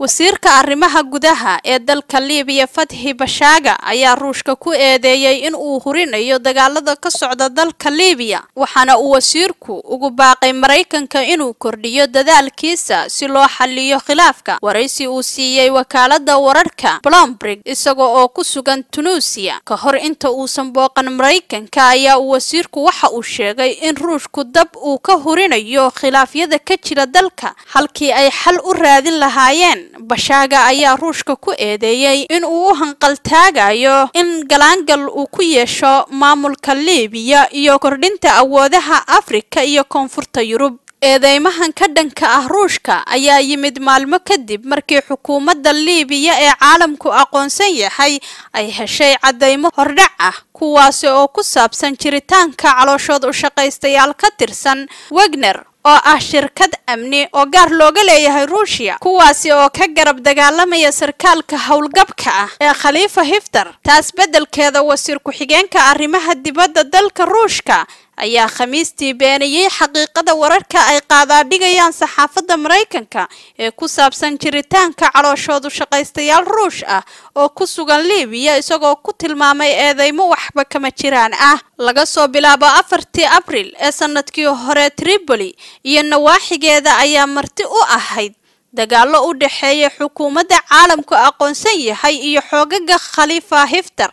wasiirka arrimaha gudaha ee dalka liibiya fatxi bashaaga ayaa ruushka ku eedeeyey in uu hurinayo dagaalada ka socda dalka liibiya waxaana uu wasiirku ugu baaqay maraykanka inuu kordhiyo dadaalkiisa si loo xaliyo khilaafka. Waraysi uu siiyey wakaalada wararka blomberg isaga oo ku sugan tunuusiya ka hor inta uusan booqan maraykanka ayaa uu wasiirku waxa uu sheegay in ruushku dab uu ka hurinayo khilaafyada ka jira dalka halkii ay xal u raadin lahaayeen bashaaga ayaa ruushka ku eedeeyey in uu u hanqaltaagayo in galaangal uu ku yeesho maamulka liibiya iyo kordhinta awoodaha afrika iyo koonfurta yurub. Eedeymahan ka dhanka ah ruushka ayaa yimid maalmo kadib markii xukuumadda liibiya ee caalamku aqoonsan yahay ay heshay caddaymo hordhac ah kuwaasi oo ku saabsan jiritaanka calooshood u shaqaystayaal ka tirsan wegner oo ah shirkad amni oo gaar looga leeyahay ruushiya kuwaasi oo ka garab dagaalamaya sarkaalka howlgabka ah ee khaliifa hiftar taas beddelkeeda wasiir ku-xigeenka arrimaha dibadda dalka ruushka ayaa khamiistii beeniyey xaqiiqada wararka ay qaadaadhigayaan saxaafadda maraykanka ee ku saabsan jiritaanka calooshoodu shaqaystayaal ruush ah oo ku sugan liibiya isagoo ku tilmaamay eedeymo waxba kama jiraan ah. Laga soo bilaabo afartii abril ee sannadkii hore tripoli iyo nawaaxigeeda ayaa marti u ahayd dagaallo u dhexeeya xukuumadda caalamku aqoonsan yahay iyo xoogaga khaliifa hiftar